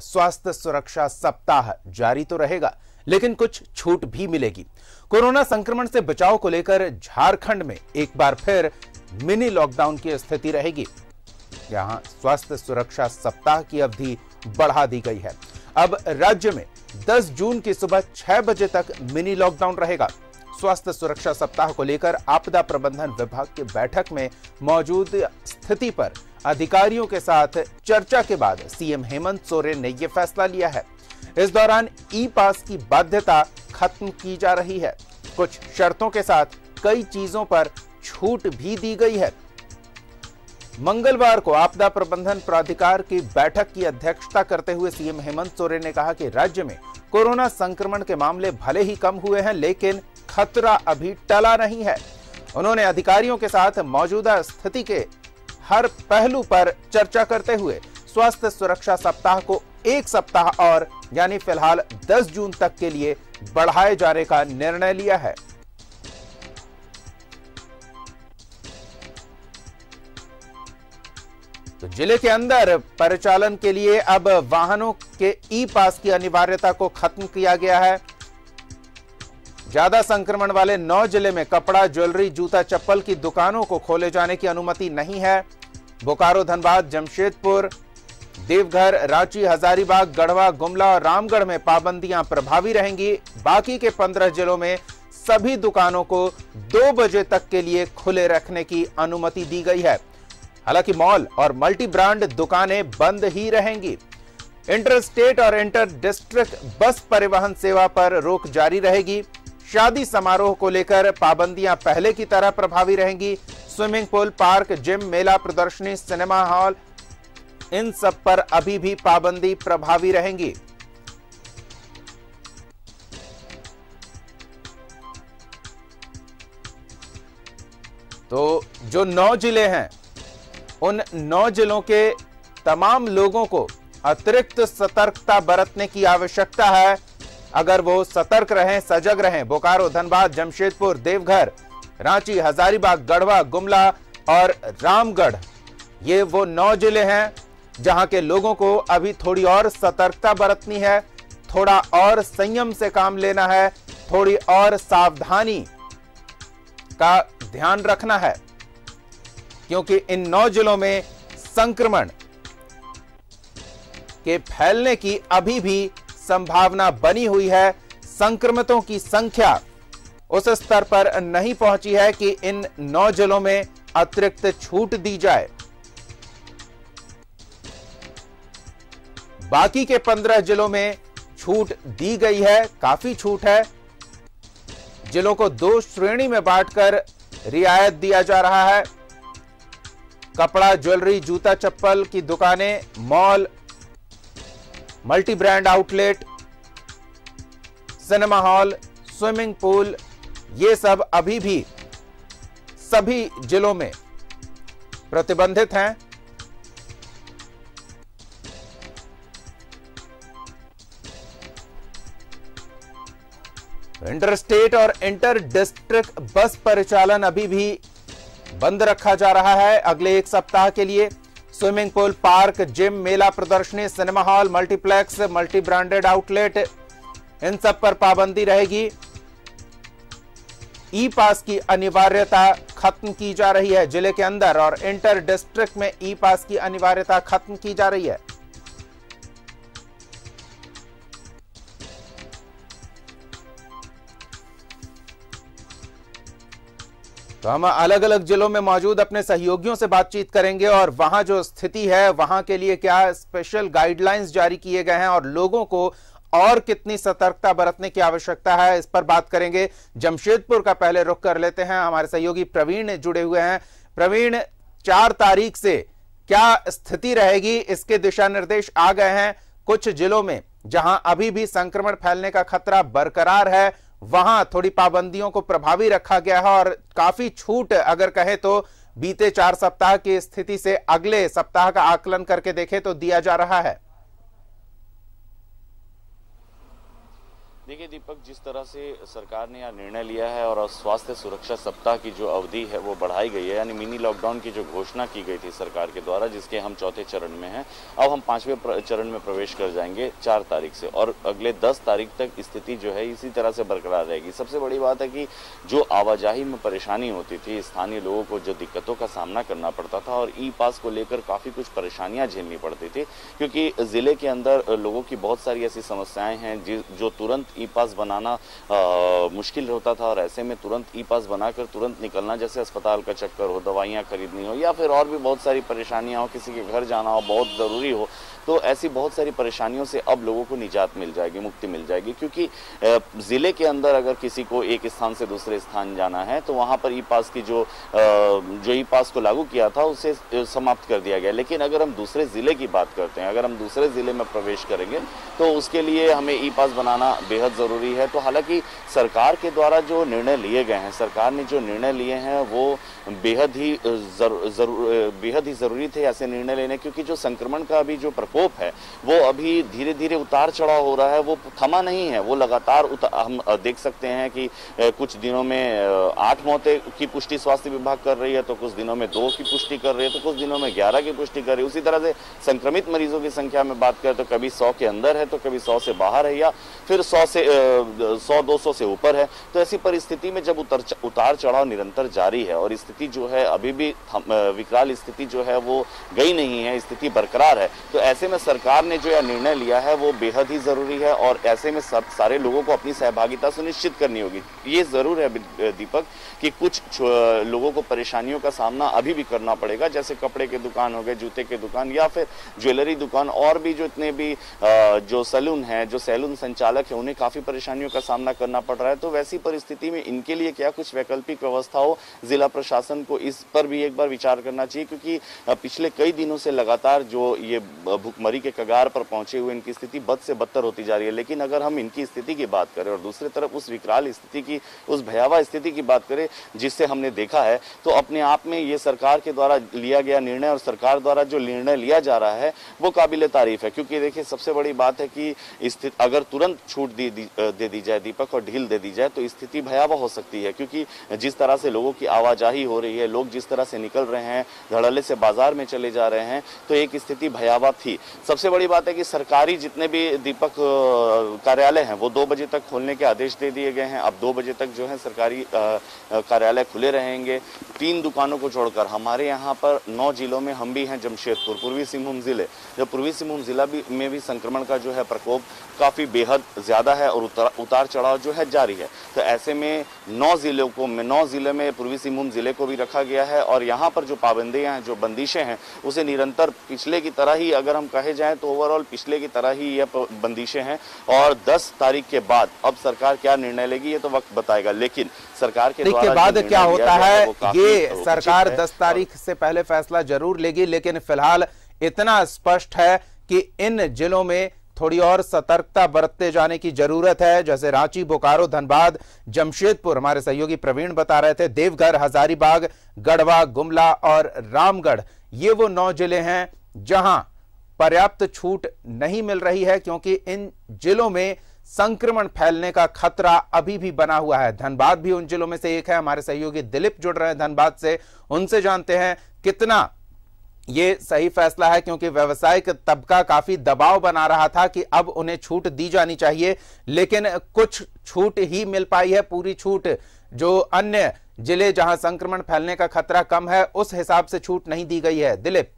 स्वास्थ्य सुरक्षा सप्ताह जारी तो रहेगा, लेकिन कुछ छूट भी मिलेगी। कोरोना संक्रमण से बचाव को लेकर झारखंड में एक बार फिर मिनी लॉकडाउन की स्थिति रहेगी। यहाँ स्वास्थ्य सुरक्षा सप्ताह की अवधि बढ़ा दी गई है। अब राज्य में 10 जून की सुबह 6 बजे तक मिनी लॉकडाउन रहेगा। स्वास्थ्य सुरक्षा सप्ताह को लेकर आपदा प्रबंधन विभाग की बैठक में मौजूद स्थिति पर अधिकारियों के साथ चर्चा के बाद सीएम हेमंत सोरेन ने यह फैसला लिया है। इस दौरान ई पास की बाध्यता खत्म की जा रही है। कुछ शर्तों के साथ कई चीज़ों पर छूट भी दी गई है। मंगलवार को आपदा प्रबंधन प्राधिकार की बैठक की अध्यक्षता करते हुए सीएम हेमंत सोरेन ने कहा कि राज्य में कोरोना संक्रमण के मामले भले ही कम हुए हैं, लेकिन खतरा अभी टला नहीं है। उन्होंने अधिकारियों के साथ मौजूदा स्थिति के हर पहलू पर चर्चा करते हुए स्वास्थ्य सुरक्षा सप्ताह को एक सप्ताह और, यानी फ़िलहाल 10 जून तक के लिए बढ़ाए जाने का निर्णय लिया है। तो ज़िले के अंदर परिचालन के लिए अब वाहनों के ई पास की अनिवार्यता को खत्म किया गया है। ज़्यादा संक्रमण वाले नौ ज़िले में कपड़ा, ज्वेलरी, जूता, चप्पल की दुकानों को खोले जाने की अनुमति नहीं है। बोकारो, धनबाद, जमशेदपुर, देवघर, रांची, हजारीबाग, गढ़वा, गुमला और रामगढ़ में पाबंदियाँ प्रभावी रहेंगी। बाकी के पंद्रह जिलों में सभी दुकानों को दो बजे तक के लिए खुले रखने की अनुमति दी गई है। हालाँकि मॉल और मल्टी ब्रांड दुकानें बंद ही रहेंगी। इंटर स्टेट और इंटर डिस्ट्रिक्ट बस परिवहन सेवा पर रोक जारी रहेगी। शादी समारोह को लेकर पाबंदियाँ पहले की तरह प्रभावी रहेंगी। स्विमिंग पूल, पार्क, जिम, मेला प्रदर्शनी, सिनेमा हॉल, इन सब पर अभी भी पाबंदी प्रभावी रहेंगी। तो जो नौ ज़िले हैं, उन नौ जिलों के तमाम लोगों को अतिरिक्त सतर्कता बरतने की आवश्यकता है। अगर वो सतर्क रहें, सजग रहें, बोकारो, धनबाद, जमशेदपुर, देवघर, रांची, हजारीबाग, गढ़वा, गुमला और रामगढ़, ये वो नौ ज़िले हैं जहाँ के लोगों को अभी थोड़ी और सतर्कता बरतनी है, थोड़ा और संयम से काम लेना है, थोड़ी और सावधानी का ध्यान रखना है, क्योंकि इन नौ जिलों में संक्रमण के फैलने की अभी भी संभावना बनी हुई है, संक्रमितों की संख्या उस स्तर पर नहीं पहुँची है कि इन नौ जिलों में अतिरिक्त छूट दी जाए। बाकी के पंद्रह जिलों में छूट दी गई है, काफ़ी छूट है। जिलों को दो श्रेणी में बांटकर रियायत दिया जा रहा है। कपड़ा, ज्वेलरी, जूता, चप्पल की दुकानें, mall multi brand outlet cinema hall swimming pool ये सब अभी भी सभी जिलों में प्रतिबंधित हैं। इंटर स्टेट और इंटर डिस्ट्रिक्ट बस परिचालन अभी भी बंद रखा जा रहा है अगले एक सप्ताह के लिए। स्विमिंग पूल, पार्क, जिम, मेला प्रदर्शनी, cinema hall, multiplex multi branded outlet, इन सब पर पाबंदी रहेगी। ई पास की अनिवार्यता खत्म की जा रही है ज़िले के अंदर और इंटर डिस्ट्रिक्ट में ई पास की अनिवार्यता खत्म की जा रही है। तो हम अलग अलग जिलों में मौजूद अपने सहयोगियों से बातचीत करेंगे और वहाँ जो स्थिति है, वहाँ के लिए क्या स्पेशल गाइडलाइंस जारी किए गए हैं और लोगों को और कितनी सतर्कता बरतने की आवश्यकता है, इस पर बात करेंगे। जमशेदपुर का पहले रुख कर लेते हैं। हमारे सहयोगी प्रवीण जुड़े हुए हैं। प्रवीण, चार तारीख से क्या स्थिति रहेगी? इसके दिशा निर्देश आ गए हैं कुछ जिलों में, जहाँ अभी भी संक्रमण फैलने का खतरा बरकरार है। वहाँ थोड़ी पाबंदियों को प्रभावी रखा गया है और काफ़ी छूट अगर कहे तो बीते चार सप्ताह की स्थिति से अगले सप्ताह का आकलन करके देखें तो दिया जा रहा है। देखिए दीपक, जिस तरह से सरकार ने यह निर्णय लिया है और स्वास्थ्य सुरक्षा सप्ताह की जो अवधि है वो बढ़ाई गई है, यानी मिनी लॉकडाउन की जो घोषणा की गई थी सरकार के द्वारा, जिसके हम चौथे चरण में हैं, अब हम पाँचवें चरण में प्रवेश कर जाएँगे चार तारीख से और अगले दस तारीख तक स्थिति जो है इसी तरह से बरकरार रहेगी। सबसे बड़ी बात है कि जो आवाजाही में परेशानी होती थी, स्थानीय लोगों को जो दिक्कतों का सामना करना पड़ता था और ई पास को लेकर काफ़ी कुछ परेशानियाँ झेलनी पड़ती थी, क्योंकि ज़िले के अंदर लोगों की बहुत सारी ऐसी समस्याएँ हैं जो तुरंत ई पास बनाना मुश्किल होता था और ऐसे में तुरंत ई पास बनाकर तुरंत निकलना, जैसे अस्पताल का चक्कर हो, दवाइयाँ खरीदनी हो, या फिर और भी बहुत सारी परेशानियाँ हो, किसी के घर जाना हो, बहुत ज़रूरी हो तो ऐसी बहुत सारी परेशानियों से अब लोगों को निजात मिल जाएगी, मुक्ति मिल जाएगी। क्योंकि ज़िले के अंदर अगर किसी को एक स्थान से दूसरे स्थान जाना है तो वहाँ पर ई पास की जो जो ई पास को लागू किया था, उसे समाप्त कर दिया गया। लेकिन अगर हम दूसरे ज़िले की बात करते हैं, अगर हम दूसरे ज़िले में प्रवेश करेंगे तो उसके लिए हमें ई पास बनाना बेहद ज़रूरी है। तो हालाँकि सरकार के द्वारा जो निर्णय लिए गए हैं, सरकार ने जो निर्णय लिए हैं, वो बेहद ही ज़रूर बेहद ही ज़रूरी थे ऐसे निर्णय लेने, क्योंकि जो संक्रमण का अभी जो प्रकोप प्रकोप है, वो अभी धीरे धीरे उतार चढ़ाव हो रहा है, वो थमा नहीं है, वो लगातार हम देख सकते हैं कि कुछ दिनों में आठ मौतें की पुष्टि स्वास्थ्य विभाग कर रही है तो कुछ दिनों में दो की पुष्टि कर रही है तो कुछ दिनों में ग्यारह की पुष्टि कर रही है। उसी तरह से संक्रमित मरीजों की संख्या में बात करें तो कभी सौ के अंदर है तो कभी सौ से बाहर है, या फिर सौ से सौ दो सौ से ऊपर है। तो ऐसी परिस्थिति में जब उतर, उतार चढ़ाव निरंतर जारी है और स्थिति जो है अभी भी विकराल स्थिति जो है वो गई नहीं है, स्थिति बरकरार है तो ऐसे में सरकार ने जो यह निर्णय लिया है वो बेहद ही ज़रूरी है और ऐसे में सब, सारे लोगों को अपनी सहभागिता सुनिश्चित करनी होगी। ये ज़रूर है दीपक, कि कुछ लोगों को परेशानियों का सामना अभी भी करना पड़ेगा, जैसे कपड़े के दुकान हो गए, जूते के दुकान या फिर ज्वेलरी दुकान और भी जो इतने भी जो सैलून है, जो सैलून संचालक है, उन्हें काफ़ी परेशानियों का सामना करना पड़ रहा है। तो वैसी परिस्थिति में इनके लिए क्या कुछ वैकल्पिक व्यवस्था हो? जिला प्रशासन को इस पर भी एक बार विचार करना चाहिए क्योंकि पिछले कई दिनों से लगातार जो ये भुखमरी के कगार पर पहुँचे हुए इनकी स्थिति बद से बदतर होती जा रही है। लेकिन अगर हम इनकी स्थिति की बात करें और दूसरी तरफ़ उस विकराल स्थिति की उस भयावह स्थिति की बात करें जिससे हमने देखा है तो अपने आप में ये सरकार के द्वारा लिया गया निर्णय और सरकार द्वारा जो निर्णय लिया जा रहा है वो काबिल तारीफ़ है। क्योंकि देखिए सबसे बड़ी बात है कि अगर तुरंत छूट दी, दी, दे जाए दीपक और ढील दे दी जाए तो स्थिति भयावह हो सकती है। क्योंकि जिस तरह से लोगों की आवाजाही हो रही है लोग जिस तरह से निकल रहे हैं धड़ल्ले से बाज़ार में चले जा रहे हैं तो एक स्थिति भयावह थी। सबसे बड़ी बात है कि सरकारी जितने भी दीपक कार्यालय हैं वो दो बजे तक खोलने के आदेश दे दिए गए हैं। अब दो बजे तक जो है सरकारी कार्यालय खुले रहेंगे। तीन दुकानों को छोड़कर हमारे यहाँ पर नौ जिलों में हम भी हैं जमशेदपुर पूर्वी सिंहभूम ज़िले। जो पूर्वी सिंहभूम जिला भी में भी संक्रमण का जो है प्रकोप काफ़ी बेहद ज़्यादा है और उतार उतार चढ़ाव जो है जारी है। तो ऐसे में नौ जिलों को नौ ज़िले में पूर्वी सिंहभूम ज़िले को भी रखा गया है और यहाँ पर जो पाबंदियाँ हैं जो बंदिशें हैं उसे निरंतर पिछले की तरह ही अगर हम कहे जाएँ तो ओवरऑल पिछले की तरह ही यह बंदिशें हैं और 10 तारीख के बाद अब सरकार क्या निर्णय लेगी ये तो वक्त बताएगा लेकिन सरकार के द्वारा बाद क्या होता है ये सरकार 10 तारीख से पहले फैसला ज़रूर लेगी लेकिन फ़िलहाल इतना स्पष्ट है कि इन जिलों में थोड़ी और सतर्कता बरतते जाने की ज़रूरत है, जैसे रांची, बोकारो, धनबाद, जमशेदपुर। हमारे सहयोगी प्रवीण बता रहे थे, देवघर, हजारीबाग, गढ़वा, गुमला और रामगढ़, ये वो नौ ज़िले हैं जहाँ पर्याप्त छूट नहीं मिल रही है, क्योंकि इन जिलों में संक्रमण फैलने का खतरा अभी भी बना हुआ है। धनबाद भी उन जिलों में से एक है। हमारे सहयोगी दिलीप जुड़ रहे हैं धनबाद से। उनसे जानते हैं कितना ये सही फैसला है क्योंकि व्यवसायिक तबका काफ़ी दबाव बना रहा था कि अब उन्हें छूट दी जानी चाहिए, लेकिन कुछ छूट ही मिल पाई है, पूरी छूट। जो अन्य ज़िले जहाँ संक्रमण फैलने का खतरा कम है, उस हिसाब से छूट नहीं दी गई है। दिलीप।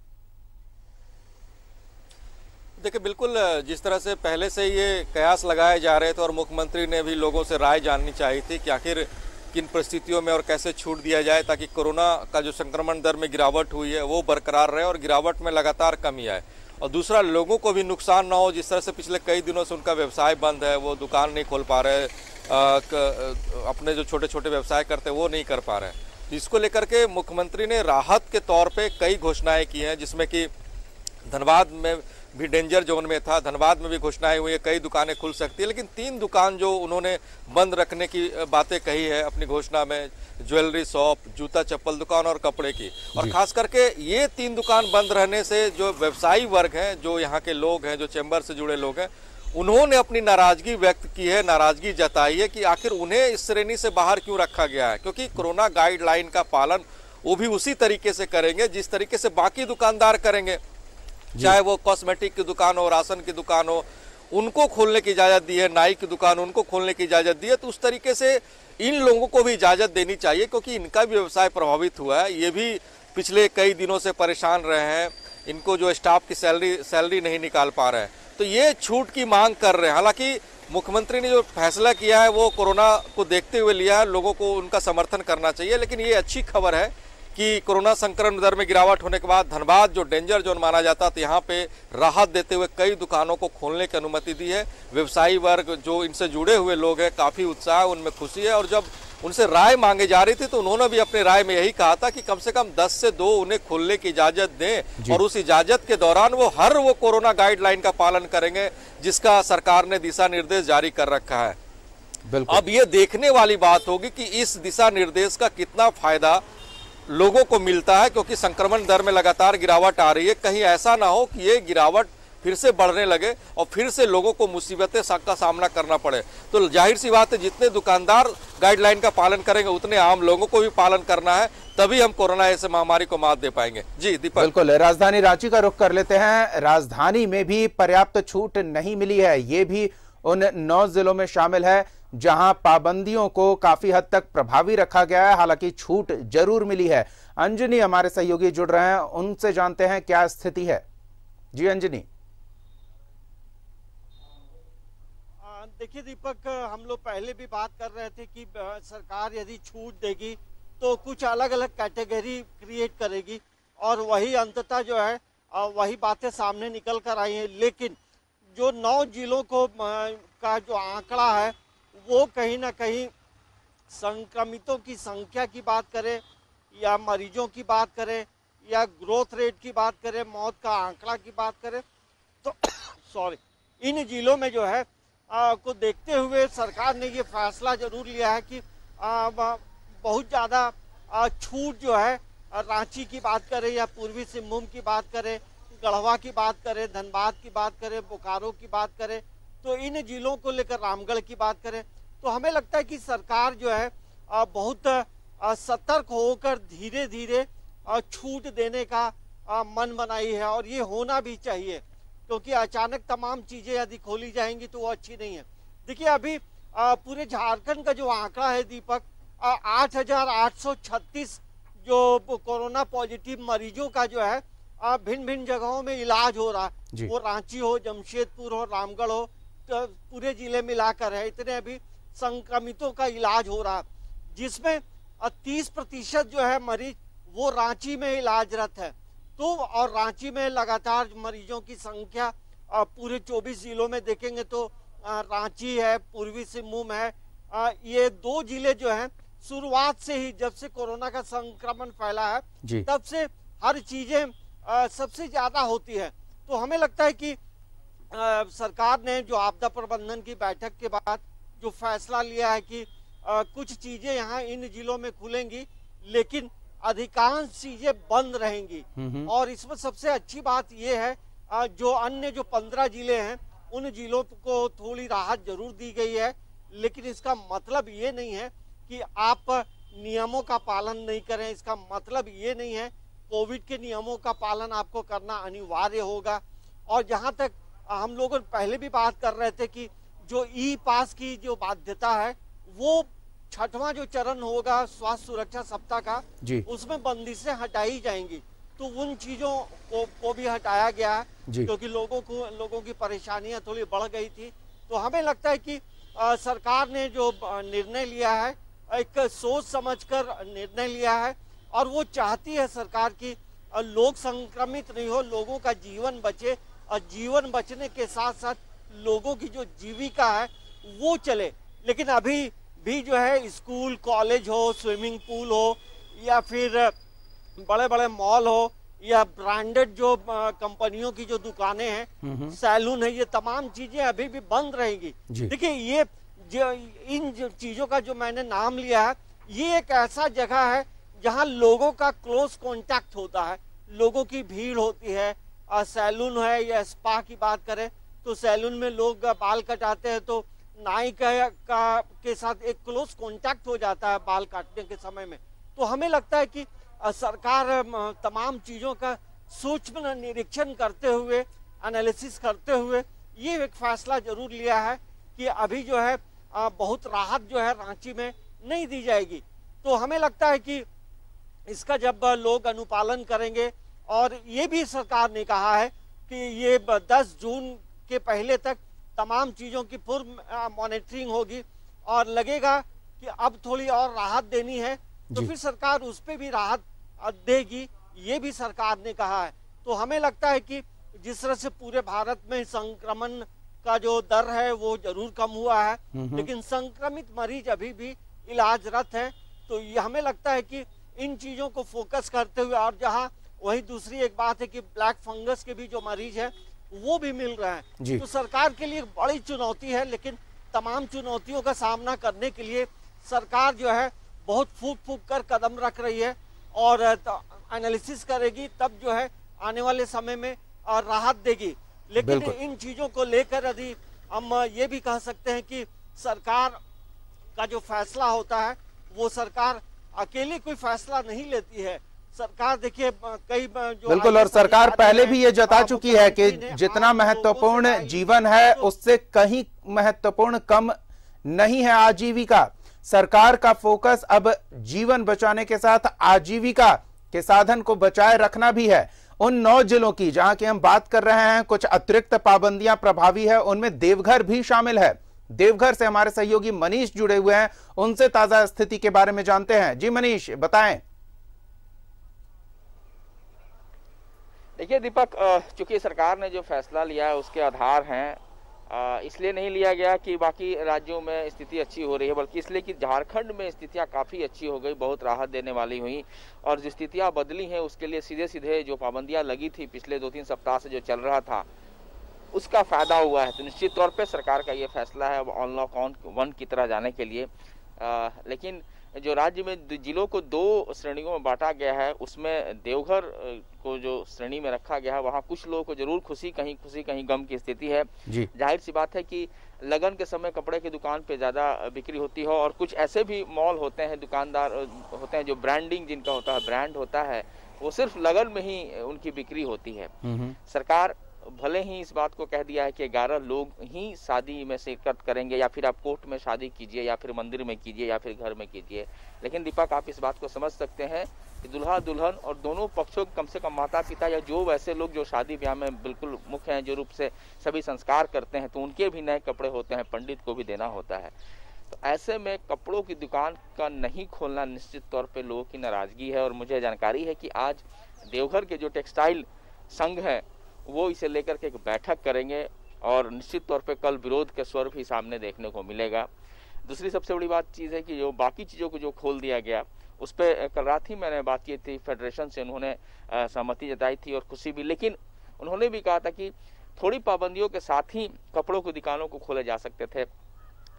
देखिए, बिल्कुल, जिस तरह से पहले से ये कयास लगाए जा रहे थे और मुख्यमंत्री ने भी लोगों से राय जाननी चाहिए थी कि आखिर किन परिस्थितियों में और कैसे छूट दिया जाए ताकि कोरोना का जो संक्रमण दर में गिरावट हुई है, वो बरकरार रहे और गिरावट में लगातार कमी आए। और दूसरा, लोगों को भी नुकसान ना हो, जिस तरह से पिछले कई दिनों से उनका व्यवसाय बंद है, वो दुकान नहीं खोल पा रहे अपने जो छोटे छोटे व्यवसाय करते वो नहीं कर पा रहे इसको लेकर के मुख्यमंत्री ने राहत के तौर पे कई घोषणाएँ की हैं, जिसमें कि धनबाद में भी डेंजर जोन में था। धनबाद में भी घोषणाएँ हुई है कई दुकानें खुल सकती है लेकिन तीन दुकान जो उन्होंने बंद रखने की बातें कही है अपनी घोषणा में ज्वेलरी शॉप जूता चप्पल दुकान और कपड़े की। और खास करके ये तीन दुकान बंद रहने से जो व्यवसायी वर्ग हैं जो यहाँ के लोग हैं जो चैम्बर से जुड़े लोग हैं उन्होंने अपनी नाराज़गी व्यक्त की है नाराज़गी जताई है कि आखिर उन्हें इस श्रेणी से बाहर क्यों रखा गया है? क्योंकि कोरोना गाइडलाइन का पालन वो भी उसी तरीके से करेंगे जिस तरीके से बाकी दुकानदार करेंगे। चाहे वो कॉस्मेटिक की दुकान हो, राशन की दुकान हो, उनको खोलने की इजाज़त दी है, नाई की दुकान उनको खोलने की इजाज़त दी है तो उस तरीके से इन लोगों को भी इजाज़त देनी चाहिए, क्योंकि इनका भी व्यवसाय प्रभावित हुआ है। ये भी पिछले कई दिनों से परेशान रहे हैं, इनको जो स्टाफ की सैलरी सैलरी नहीं निकाल पा रहे हैं। तो ये छूट की मांग कर रहे हैं। हालाँकि मुख्यमंत्री ने जो फैसला किया है, वो कोरोना को देखते हुए लिया है, लोगों को उनका समर्थन करना चाहिए, लेकिन ये अच्छी खबर है कि कोरोना संक्रमण दर में गिरावट होने के बाद धनबाद जो डेंजर जोन माना जाता था यहाँ पे राहत देते हुए कई दुकानों को खोलने की अनुमति दी है। व्यवसायी वर्ग जो इनसे जुड़े हुए लोग हैं काफ़ी उत्साह है उनमें खुशी है और जब उनसे राय मांगे जा रही थी तो उन्होंने भी अपने राय में यही कहा था कि कम से कम 10 से दो उन्हें खोलने की इजाज़त दें और उस इजाज़त के दौरान वो हर वो कोरोना गाइडलाइन का पालन करेंगे जिसका सरकार ने दिशा निर्देश जारी कर रखा है। अब ये देखने वाली बात होगी कि इस दिशा निर्देश का कितना फ़ायदा लोगों को मिलता है क्योंकि संक्रमण दर में लगातार गिरावट आ रही है। कहीं ऐसा ना हो कि ये गिरावट फिर से बढ़ने लगे और फिर से लोगों को मुसीबतें का सामना करना पड़े। तो ज़ाहिर सी बात है, जितने दुकानदार गाइडलाइन का पालन करेंगे, उतने आम लोगों को भी पालन करना है, तभी हम कोरोना ऐसे महामारी को मात दे पाएँगे। जी, दीपक। बिल्कुल, राजधानी रांची का रुख कर लेते हैं। राजधानी में भी पर्याप्त छूट नहीं मिली है। ये भी उन नौ जिलों में शामिल है। जहाँ पाबंदियों को काफ़ी हद तक प्रभावी रखा गया है। हालाँकि छूट ज़रूर मिली है। अंजनी हमारे सहयोगी जुड़ रहे हैं। उनसे जानते हैं क्या स्थिति है। जी अंजनी। देखिए दीपक, हम लोग पहले भी बात कर रहे थे कि सरकार यदि छूट देगी तो कुछ अलग अलग कैटेगरी क्रिएट करेगी और वही अंततः जो है वही बातें सामने निकल कर आई हैं। लेकिन जो नौ जिलों को का जो आंकड़ा है वो कहीं ना कहीं संक्रमितों की संख्या की बात करें या मरीजों की बात करें या ग्रोथ रेट की बात करें मौत का आंकड़ा की बात करें तो सॉरी इन जिलों में जो है आ, को देखते हुए सरकार ने ये फैसला ज़रूर लिया है कि आ, बहुत ज़्यादा छूट जो है रांची की बात करें या पूर्वी सिंहभूम की बात करें गढ़वा की बात करें धनबाद की बात करें बोकारो की बात करें तो इन जिलों को लेकर रामगढ़ की बात करें तो हमें लगता है कि सरकार जो है बहुत सतर्क होकर धीरे धीरे छूट देने का मन बनाई है और ये होना भी चाहिए क्योंकि अचानक तमाम चीज़ें यदि खोली जाएँगी तो वो अच्छी नहीं है। देखिए अभी पूरे झारखंड का जो आंकड़ा है दीपक आठ हज़ार आठ सौ छत्तीस जो कोरोना पॉजिटिव मरीजों का जो है भिन्न भिन्न जगहों में इलाज हो रहा है। वो रांची हो जमशेदपुर हो रामगढ़ हो पूरे ज़िले मिलाकर है इतने अभी संक्रमितों का इलाज हो रहा। जिसमें तीस प्रतिशत जो है मरीज़ वो रांची में इलाजरत है। तो और रांची में लगातार मरीजों की संख्या पूरे 24 जिलों में देखेंगे तो रांची है पूर्वी सिंहभूम है ये दो ज़िले जो हैं शुरुआत से ही जब से कोरोना का संक्रमण फैला है तब से हर चीज़ें सबसे ज़्यादा होती है। तो हमें लगता है कि आ, सरकार ने जो आपदा प्रबंधन की बैठक के बाद जो फैसला लिया है कि आ, कुछ चीज़ें यहाँ इन जिलों में खुलेंगी लेकिन अधिकांश चीज़ें बंद रहेंगी। और इसमें सबसे अच्छी बात यह है आ, जो अन्य जो पंद्रह ज़िले हैं उन जिलों को थोड़ी राहत ज़रूर दी गई है लेकिन इसका मतलब ये नहीं है कि आप नियमों का पालन नहीं करें। इसका मतलब ये नहीं है कोविड के नियमों का पालन आपको करना अनिवार्य होगा। और जहाँ तक हम लोग पहले भी बात कर रहे थे कि जो ई पास की जो बाध्यता है वो छठवां जो चरण होगा स्वास्थ्य सुरक्षा सप्ताह का जी। उसमें बंदिशें हटाई जाएँगी। तो उन चीज़ों को, को भी हटाया गया है क्योंकि लोगों को लोगों की परेशानियाँ थोड़ी बढ़ गई थी। तो हमें लगता है कि आ, सरकार ने जो निर्णय लिया है एक सोच समझकर निर्णय लिया है और वो चाहती है सरकार की लोग संक्रमित नहीं हो लोगों का जीवन बचे और जीवन बचने के साथ साथ लोगों की जो जीविका है वो चले। लेकिन अभी भी जो है स्कूल कॉलेज हो स्विमिंग पूल हो या फिर बड़े बड़े मॉल हो या ब्रांडेड जो कंपनियों की जो दुकानें हैं सैलून है ये तमाम चीज़ें अभी भी बंद रहेंगी। देखिए ये जो इन जो चीज़ों का जो मैंने नाम लिया है ये एक ऐसा जगह है जहाँ लोगों का क्लोज कांटेक्ट होता है लोगों की भीड़ होती है सैलून है या स्पा की बात करें तो सैलून में लोग बाल कटाते हैं तो नाई का, का के साथ एक क्लोज कांटेक्ट हो जाता है बाल काटने के समय में। तो हमें लगता है कि सरकार तमाम चीज़ों का सूक्ष्म निरीक्षण करते हुए एनालिसिस करते हुए ये एक फैसला ज़रूर लिया है कि अभी जो है बहुत राहत जो है रांची में नहीं दी जाएगी। तो हमें लगता है कि इसका जब लोग अनुपालन करेंगे और ये भी सरकार ने कहा है कि ये 10 जून के पहले तक तमाम चीज़ों की पूर्व मॉनिटरिंग होगी और लगेगा कि अब थोड़ी और राहत देनी है। तो फिर सरकार उस पर भी राहत देगी ये भी सरकार ने कहा है। तो हमें लगता है कि जिस तरह से पूरे भारत में संक्रमण का जो दर है वो ज़रूर कम हुआ है। लेकिन संक्रमित मरीज़ अभी भी इलाजरत है। तो ये हमें लगता है कि इन चीज़ों को फोकस करते हुए और जहाँ वही दूसरी एक बात है कि ब्लैक फंगस के भी जो मरीज़ है वो भी मिल रहे हैं। तो सरकार के लिए बड़ी चुनौती है लेकिन तमाम चुनौतियों का सामना करने के लिए सरकार जो है बहुत फूक फूक कर कदम रख रही है और एनालिसिस करेगी तब जो है आने वाले समय में राहत देगी। लेकिन इन चीज़ों को लेकर यदि हम ये भी कह सकते हैं कि सरकार का जो फैसला होता है वो सरकार अकेले कोई फैसला नहीं लेती है। सरकार देखिए कई जो बिल्कुल और सरकार पहले भी ये जता चुकी है कि जितना महत्वपूर्ण जीवन है उससे कहीं महत्वपूर्ण कम नहीं है आजीविका। सरकार का फोकस अब जीवन बचाने के साथ आजीविका के साधन को बचाए रखना भी है। उन नौ जिलों की जहाँ की हम बात कर रहे हैं कुछ अतिरिक्त पाबंदियाँ प्रभावी है उनमें देवघर भी शामिल है। देवघर से हमारे सहयोगी मनीष जुड़े हुए हैं उनसे ताज़ा स्थिति के बारे में जानते हैं। जी मनीष बताएँ। देखिए दीपक चूँकि सरकार ने जो फैसला लिया है, उसके आधार हैं इसलिए नहीं लिया गया कि बाकी राज्यों में स्थिति अच्छी हो रही है, बल्कि इसलिए कि झारखंड में स्थितियाँ काफ़ी अच्छी हो गई, बहुत राहत देने वाली हुई, और जो स्थितियाँ बदली हैं, उसके लिए सीधे सीधे जो पाबंदियाँ लगी थी पिछले दो तीन सप्ताह से जो चल रहा था, उसका फ़ायदा हुआ है। तो निश्चित तौर पर सरकार का ये फैसला है अनलॉक ऑन वन की तरह जाने के लिए। आ, लेकिन जो राज्य में जिलों को दो श्रेणियों में बांटा गया है उसमें देवघर को जो श्रेणी में रखा गया है वहाँ कुछ लोगों को ज़रूर खुशी कहीं खुशी कहीं गम की स्थिति है। ज़ाहिर सी बात है कि लगन के समय कपड़े की दुकान पे ज़्यादा बिक्री होती है और कुछ ऐसे भी मॉल होते हैं दुकानदार होते हैं जो ब्रांडिंग जिनका होता है ब्रांड होता है वो सिर्फ़ लगन में ही उनकी बिक्री होती है। सरकार भले ही इस बात को कह दिया है कि ग्यारह लोग ही शादी में शिरकत करेंगे या फिर आप कोर्ट में शादी कीजिए या फिर मंदिर में कीजिए या फिर घर में कीजिए, लेकिन दीपक आप इस बात को समझ सकते हैं कि दुल्हा दुल्हन और दोनों पक्षों के कम से कम माता पिता या जो वैसे लोग जो शादी ब्याह में बिल्कुल मुख्य हैं, जो रूप से सभी संस्कार करते हैं तो उनके भी नए कपड़े होते हैं, पंडित को भी देना होता है। तो ऐसे में कपड़ों की दुकान का नहीं खोलना निश्चित तौर पर लोगों की नाराज़गी है और मुझे जानकारी है कि आज देवघर के जो टेक्सटाइल संघ है वो इसे लेकर के एक बैठक करेंगे और निश्चित तौर पे कल विरोध के स्वर भी सामने देखने को मिलेगा। दूसरी सबसे बड़ी बात चीज़ है कि जो बाकी चीज़ों को जो खोल दिया गया उस पर कल रात ही मैंने बात की थी फेडरेशन से उन्होंने सहमति जताई थी और खुशी भी लेकिन उन्होंने भी कहा था कि थोड़ी पाबंदियों के साथ ही कपड़ों की दुकानों को खोले जा सकते थे।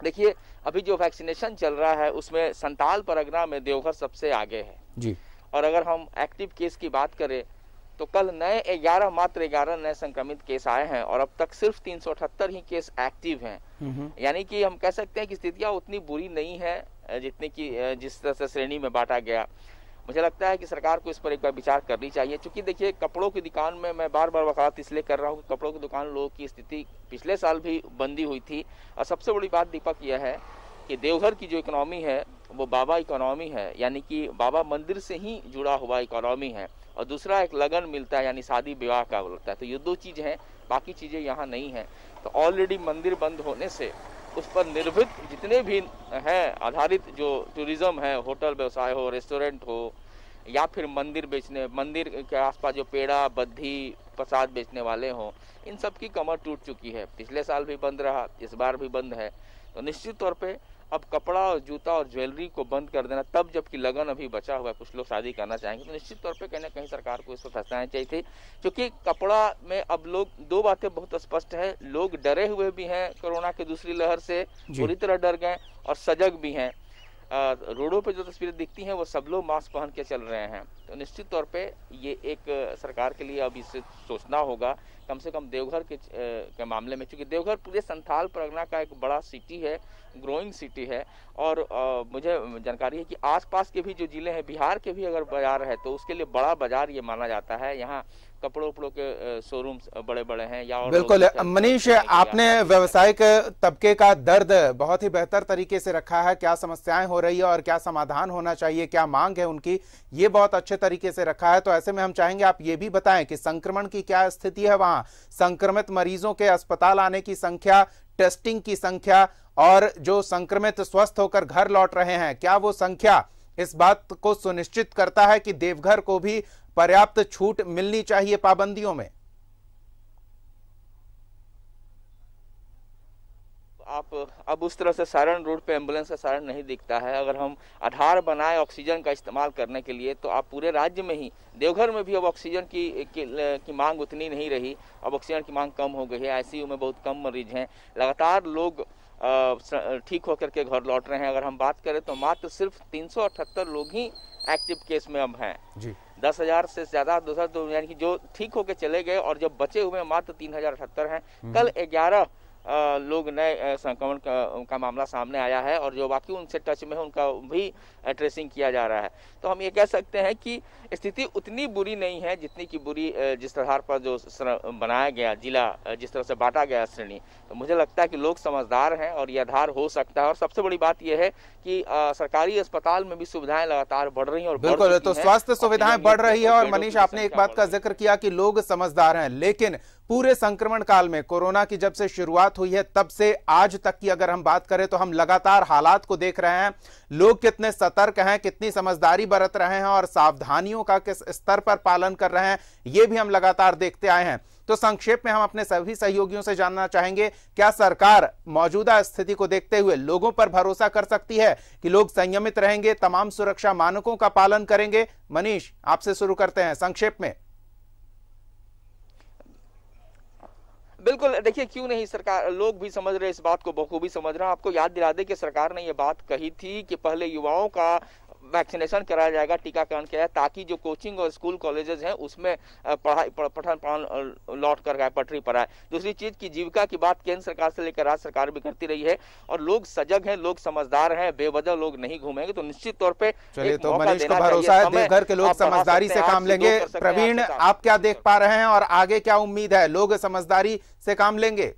देखिए अभी जो वैक्सीनेशन चल रहा है उसमें संताल परगना में देवघर सबसे आगे है। जी। और अगर हम एक्टिव केस की बात करें तो कल नए ग्यारह मात्र ग्यारह नए संक्रमित केस आए हैं और अब तक सिर्फ़ तीन सौ अठहत्तर ही केस एक्टिव हैं। यानी कि हम कह सकते हैं कि स्थितियाँ उतनी बुरी नहीं है जितनी की जिस तरह से श्रेणी में बांटा गया। मुझे लगता है कि सरकार को इस पर एक बार विचार करनी चाहिए क्योंकि देखिए कपड़ों की दुकान में मैं बार बार वकालत इसलिए कर रहा हूँ कि कपड़ों की दुकान लोगों की स्थिति पिछले साल भी बंदी हुई थी। और सबसे बड़ी बात दीपक यह है कि देवघर की जो इकोनॉमी है वो बाबा इकोनॉमी है यानी कि बाबा मंदिर से ही जुड़ा हुआ इकोनॉमी है। और दूसरा एक लगन मिलता है, यानी शादी विवाह का बोलता है। तो ये दो चीज़ हैं, बाकी चीज़ें यहाँ नहीं हैं। तो ऑलरेडी मंदिर बंद होने से उस पर निर्भीत जितने भी हैं, आधारित जो टूरिज़्म है, होटल, व्यवसाय हो रेस्टोरेंट हो, या फिर मंदिर बेचने, मंदिर के आसपास जो पेड़ा, बद्धी, प्रसाद बेचने वाले हों, इन सब की कमर टूट चुकी है। पिछले साल भी बंद रहा, इस बार भी बंद है। तो निश्चित तौर पे अब कपड़ा और जूता और ज्वेलरी को बंद कर देना तब जबकि लगन अभी बचा हुआ है कुछ लोग शादी करना चाहेंगे तो निश्चित तौर पे कहीं ना कहीं सरकार को इस पर फैसला चाहिए थी। क्योंकि कपड़ा में अब लोग दो बातें बहुत स्पष्ट है लोग डरे हुए भी हैं कोरोना की दूसरी लहर से पूरी तरह डर गए और सजग भी हैं। रोडों पे जो तस्वीरें दिखती हैं वो सब लोग मास्क पहन के चल रहे हैं। तो निश्चित तौर पे ये एक सरकार के लिए अब इसे सोचना होगा कम से कम देवघर के, के मामले में। क्योंकि देवघर पूरे संथाल परगना का एक बड़ा सिटी है ग्रोइंग सिटी है और आ, मुझे जानकारी है कि आसपास के भी जो ज़िले हैं बिहार के भी अगर बाज़ार है तो उसके लिए बड़ा बाज़ार ये माना जाता है। यहाँ कपड़ों उपड़ों के शोरूम बड़े बड़े हैं या और बिल्कुल। मनीष आपने व्यवसायिक तबके का दर्द बहुत ही बेहतर तरीके से रखा है। क्या समस्याएँ हो रही है और क्या समाधान होना चाहिए क्या मांग है उनकी ये बहुत अच्छे तरीके से रखा है। तो ऐसे में हम चाहेंगे आप ये भी बताएँ कि संक्रमण की क्या स्थिति है वहाँ। संक्रमित मरीजों के अस्पताल आने की संख्या टेस्टिंग की संख्या और जो संक्रमित स्वस्थ होकर घर लौट रहे हैं, क्या वो संख्या इस बात को सुनिश्चित करता है कि देवघर को भी पर्याप्त छूट मिलनी चाहिए पाबंदियों में? आप अब उस तरह से सारण रोड पे एंबुलेंस का सारण नहीं दिखता है। अगर हम आधार बनाए ऑक्सीजन का इस्तेमाल करने के लिए तो आप पूरे राज्य में ही देवघर में भी अब ऑक्सीजन की, की, की मांग उतनी नहीं रही। अब ऑक्सीजन की मांग कम हो गई है आईसीयू में बहुत कम मरीज़ हैं। लगातार लोग ठीक होकर के घर लौट रहे हैं। अगर हम बात करें तो मात्र सिर्फ़ तीन सौ अठहत्तर लोग ही एक्टिव केस में अब हैं। जी। दस हज़ार से ज़्यादा दूसरा तो यानी कि जो ठीक होके चले गए और जब बचे हुए मात्र तीन हज़ार अठहत्तर हैं। हम्म। कल ग्यारह लोग नए संक्रमण का, का मामला सामने आया है और जो बाकी उनसे टच में है उनका भी ट्रेसिंग किया जा रहा है। तो हम ये कह सकते हैं कि स्थिति उतनी बुरी नहीं है जितनी की बुरी जिस आधार पर जो बनाया गया जिला जिस तरह से बांटा गया श्रेणी। तो मुझे लगता है कि लोग समझदार हैं और ये आधार हो सकता है। और सबसे बड़ी बात यह है कि आ, सरकारी अस्पताल में भी सुविधाएँ लगातार बढ़ रही हैं और बिल्कुल तो स्वास्थ्य सुविधाएँ बढ़ रही है और मनीष आपने एक बात का ज़िक्र किया कि लोग समझदार हैं लेकिन पूरे संक्रमण काल में कोरोना की जब से शुरुआत हुई है, तब से आज तक की अगर हम बात करें तो हम लगातार हालात को देख रहे हैं। लोग कितने सतर्क हैं, कितनी समझदारी बरत रहे हैं और सावधानियों का किस स्तर पर पालन कर रहे हैं, ये भी हम लगातार देखते आए हैं। तो संक्षेप में हम अपने सभी सहयोगियों से जानना चाहेंगे, क्या सरकार मौजूदा स्थिति को देखते हुए लोगों पर भरोसा कर सकती है कि लोग संयमित रहेंगे, तमाम सुरक्षा मानकों का पालन करेंगे? मनीष, आपसे शुरू करते हैं संक्षेप में। बिल्कुल, देखिए, क्यों नहीं, सरकार, लोग भी समझ रहे इस बात को, बखूबी समझ रहे हैं। आपको याद दिला दे कि सरकार ने ये बात कही थी कि पहले युवाओं का वैक्सीनेशन कराया जाएगा टीकाकरण किया जाए ताकि जो कोचिंग और स्कूल कॉलेजेस हैं उसमें पढ़ाई पठन पालन लौट कर आए पटरी पर आए। दूसरी चीज़ की जीविका की बात केंद्र सरकार से लेकर राज्य सरकार भी करती रही है और लोग सजग हैं लोग समझदार हैं बेवजह लोग नहीं घूमेंगे तो निश्चित तौर पर चलिए तो मनीष को भरोसा है देवघर के लोग समझदारी से काम लेंगे। प्रवीण आप क्या देख पा रहे हैं और आगे क्या उम्मीद है लोग समझदारी से काम लेंगे?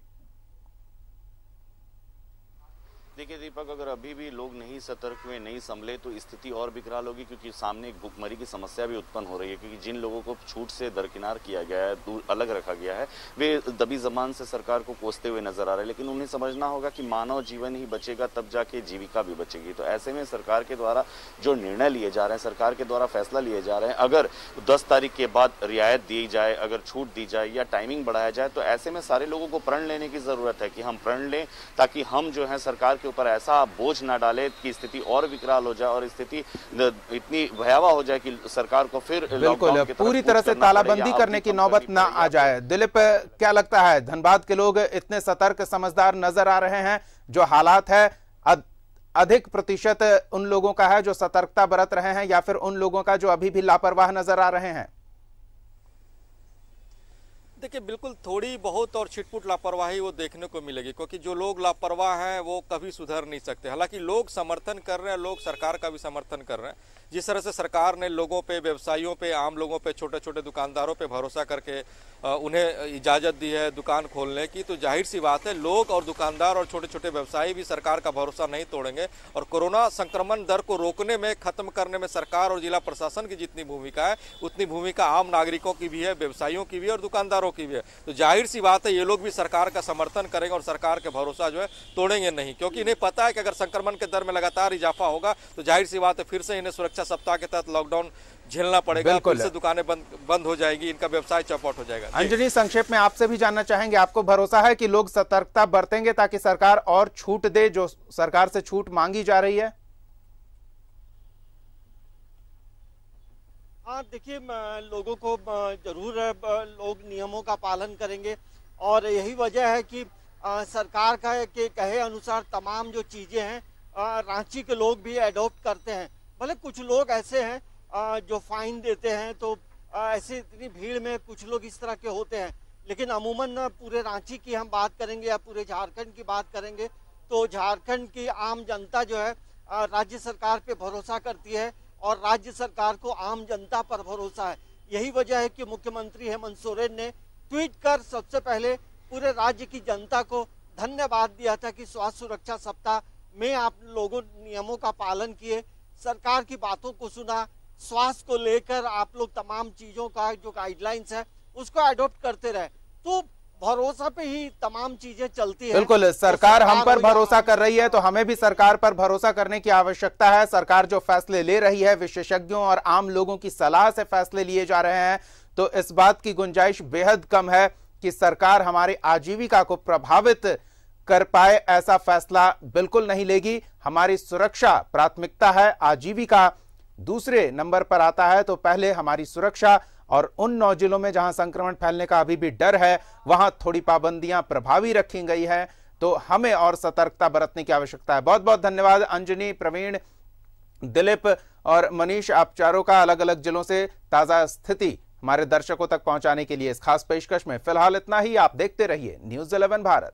देखिए दीपक, अगर अभी भी लोग नहीं सतर्क हुए, नहीं संभले तो स्थिति और बिकराल होगी, क्योंकि सामने एक भुखमरी की समस्या भी उत्पन्न हो रही है, क्योंकि जिन लोगों को छूट से दरकिनार किया गया है, दूर, अलग रखा गया है, वे दबी जबान से सरकार को कोसते हुए नज़र आ रहे हैं, लेकिन उन्हें समझना होगा कि मानव जीवन ही बचेगा, तब जाके जीविका भी बचेगी। तो ऐसे में सरकार के द्वारा जो निर्णय लिए जा रहे हैं, सरकार के द्वारा फैसला लिए जा रहे हैं, अगर दस तारीख के बाद रियायत दी जाए, अगर छूट दी जाए या टाइमिंग बढ़ाया जाए तो ऐसे में सारे लोगों को प्रण लेने की ज़रूरत है कि हम प्रण लें, ताकि हम जो है सरकार के ऊपर ऐसा बोझ ना डाले कि स्थिति और विकराल हो जाए और स्थिति इतनी भयावह हो जाए कि सरकार को फिर बिल्कुल पूरी तरह से तालाबंदी करने की नौबत ना आ जाए। दिलीप क्या लगता है धनबाद के लोग इतने सतर्क समझदार नज़र आ रहे हैं? जो हालात है अधिक प्रतिशत उन लोगों का है जो सतर्कता बरत रहे हैं या फिर उन लोगों का जो अभी भी लापरवाह नज़र आ रहे हैं? देखिए, बिल्कुल थोड़ी बहुत और छिटपुट लापरवाही वो देखने को मिलेगी, क्योंकि जो लोग लापरवाह हैं, वो कभी सुधर नहीं सकते। हालाँकि लोग समर्थन कर रहे हैं, लोग सरकार का भी समर्थन कर रहे हैं। जिस तरह से सरकार ने लोगों पे, व्यवसायियों पे, आम लोगों पे छोटे छोटे दुकानदारों पे भरोसा करके उन्हें इजाज़त दी है दुकान खोलने की तो ज़ाहिर सी बात है लोग और दुकानदार और छोटे छोटे व्यवसायी भी सरकार का भरोसा नहीं तोड़ेंगे और कोरोना संक्रमण दर को रोकने में, खत्म करने में सरकार और जिला प्रशासन की जितनी भूमिका है, उतनी भूमिका आम नागरिकों की भी है, व्यवसायियों की भी और दुकानदारों की भी है। तो ज़ाहिर सी बात है ये लोग भी सरकार का समर्थन करेंगे और सरकार के भरोसा जो है तोड़ेंगे नहीं, क्योंकि इन्हें पता है कि अगर संक्रमण के दर में लगातार इजाफा होगा तो ज़ाहिर सी बात है फिर से इन्हें सुरक्षा सप्ताह के तहत लॉकडाउन झेलना पड़ेगा फिर से दुकानें बंद बंद हो जाएगी इनका व्यवसाय चौपट हो जाएगा। अंजलि संक्षेप में आपसे भी जानना चाहेंगे आपको भरोसा है कि लोग सतर्कता बरतेंगे ताकि सरकार और छूट दे जो सरकार से छूट मांगी जा रही है? हाँ देखिए लोगों को ज़रूर लोग नियमों का पालन करेंगे और यही वजह है कि सरकार का के कहे अनुसार तमाम जो चीज़ें हैं रांची के लोग भी एडॉप्ट करते हैं। भले कुछ लोग ऐसे हैं जो फाइन देते हैं तो ऐसे इतनी भीड़ में कुछ लोग इस तरह के होते हैं। लेकिन अमूमन पूरे रांची की हम बात करेंगे या पूरे झारखंड की बात करेंगे तो झारखंड की आम जनता जो है राज्य सरकार पे भरोसा करती है और राज्य सरकार को आम जनता पर भरोसा है। यही वजह है कि मुख्यमंत्री हेमंत सोरेन ने ट्वीट कर सबसे पहले पूरे राज्य की जनता को धन्यवाद दिया था कि स्वास्थ्य सुरक्षा सप्ताह में आप लोगों नियमों का पालन किए। सरकार की बातों को सुना स्वास्थ्य को लेकर आप लोग तमाम चीज़ों का जो गाइडलाइंस है उसको अडोप्ट करते रहे। तो भरोसा पे ही तमाम चीज़ें चलती है। बिल्कुल सरकार तो सरकार हम पर भरोसा कर रही है तो हमें भी सरकार पर भरोसा करने की आवश्यकता है। सरकार जो फैसले ले रही है विशेषज्ञों और आम लोगों की सलाह से फैसले लिए जा रहे हैं तो इस बात की गुंजाइश बेहद कम है कि सरकार हमारी आजीविका को प्रभावित कर पाए, ऐसा फैसला बिल्कुल नहीं लेगी। हमारी सुरक्षा प्राथमिकता है, आजीविका दूसरे नंबर पर आता है तो पहले हमारी सुरक्षा और उन नौ जिलों में जहाँ संक्रमण फैलने का अभी भी डर है, वहाँ थोड़ी पाबंदियाँ प्रभावी रखी गई है। तो हमें और सतर्कता बरतने की आवश्यकता है। बहुत बहुत धन्यवाद, अंजनी, प्रवीण, दिलीप और मनीष, आप चारों का अलग अलग जिलों से ताज़ा स्थिति हमारे दर्शकों तक पहुँचाने के लिए इस खास पेशकश में। फ़िलहाल इतना ही, आप देखते रहिए न्यूज़ इलेवन भारत।